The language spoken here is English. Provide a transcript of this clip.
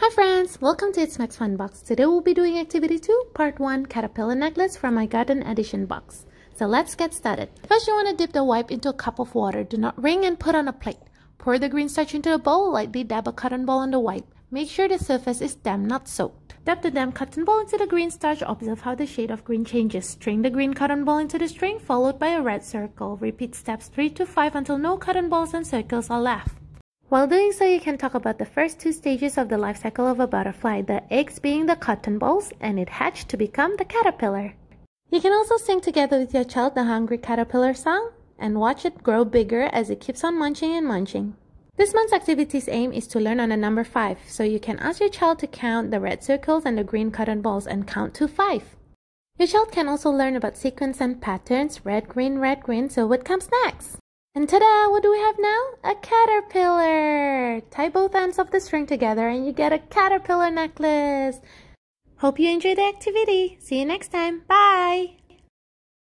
Hi friends, welcome to It's Max Fun Box. Today we'll be doing activity 2, part 1, caterpillar necklace from my garden edition box. So let's get started. First you want to dip the wipe into a cup of water. Do not wring and put on a plate. Pour the green starch into a bowl, lightly dab a cotton ball on the wipe. Make sure the surface is damp, not soaked. Dab the damp cotton ball into the green starch. Observe how the shade of green changes. String the green cotton ball into the string, followed by a red circle. Repeat steps 3 to 5 until no cotton balls and circles are left. While doing so, you can talk about the first two stages of the life cycle of a butterfly, the eggs being the cotton balls and it hatched to become the caterpillar. You can also sing together with your child the Hungry Caterpillar song and watch it grow bigger as it keeps on munching and munching. This month's activity's aim is to learn on the number 5, so you can ask your child to count the red circles and the green cotton balls and count to 5. Your child can also learn about sequence and patterns, red, green, red, green, so what comes next? And ta-da! What do we have now? A caterpillar! Tie both ends of the string together and you get a caterpillar necklace! Hope you enjoyed the activity. See you next time. Bye!